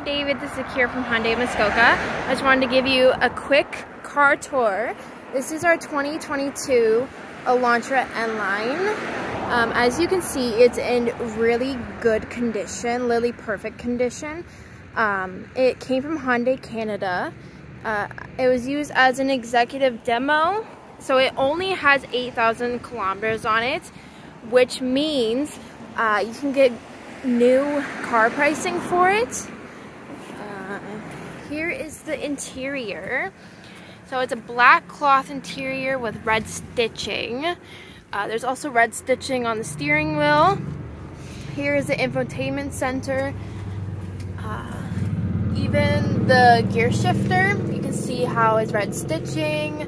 David, this is Akira from Hyundai Muskoka. I just wanted to give you a quick car tour. This is our 2022 Elantra N-Line. Um, as you can see, it's in really good condition, literally perfect condition. Um, it came from Hyundai Canada. Uh, it was used as an executive demo, so it only has 8,000 kilometers on it, which means uh, you can get new car pricing for it. Here is the interior. So it's a black cloth interior with red stitching. Uh, there's also red stitching on the steering wheel. Here is the infotainment center. Uh, even the gear shifter, you can see how it's red stitching.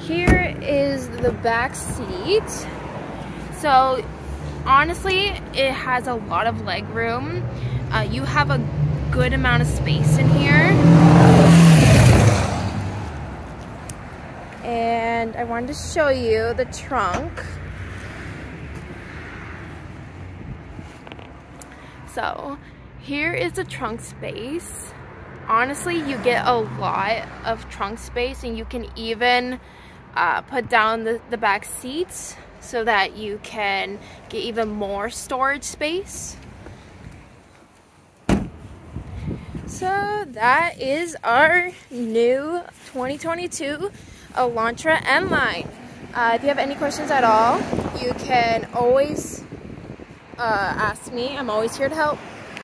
Here is the back seat. So honestly, it has a lot of leg room. Uh, you have a good amount of space in here. And I wanted to show you the trunk. So here is the trunk space. Honestly, you get a lot of trunk space and you can even uh, put down the, the back seats so that you can get even more storage space. So that is our new 2022 Elantra N-Line. Uh, if you have any questions at all, you can always uh, ask me. I'm always here to help.